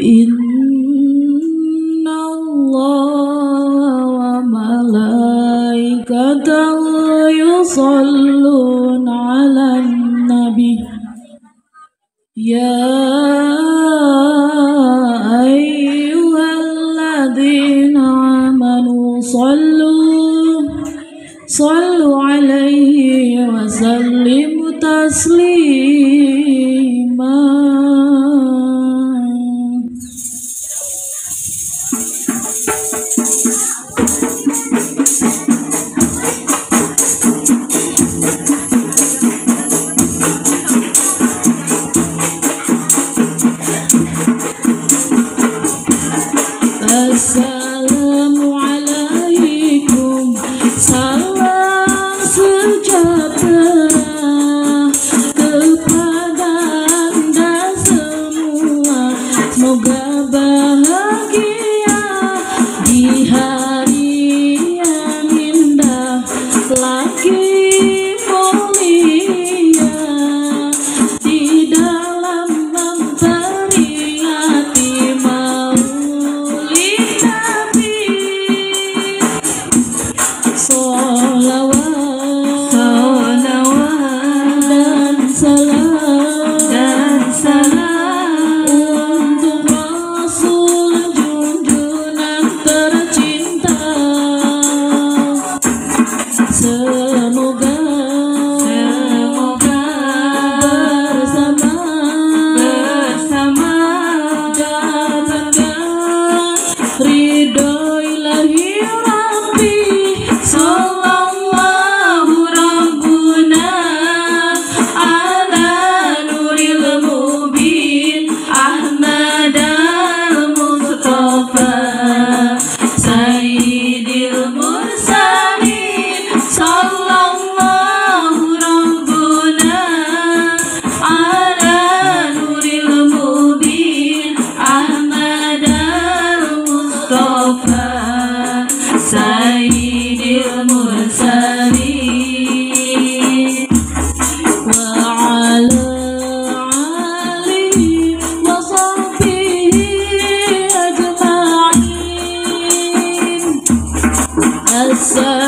إن الله وملائكته يصلون على النبي يا أيها الذين آمنوا صلوا صلوا عليه وسلموا تسليما yoga. sun.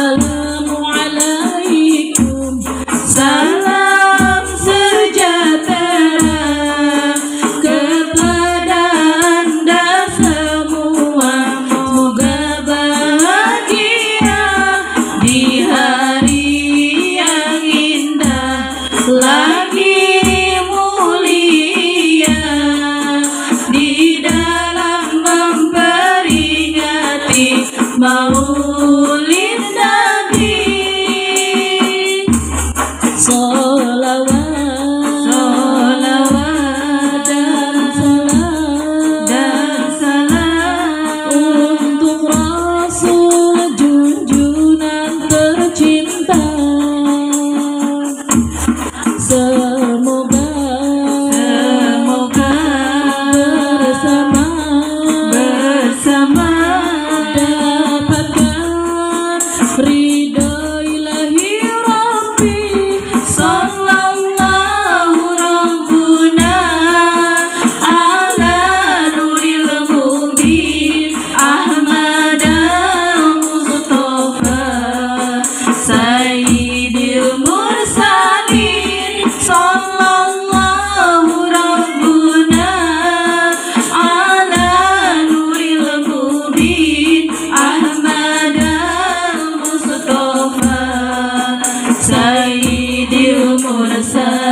Messiah.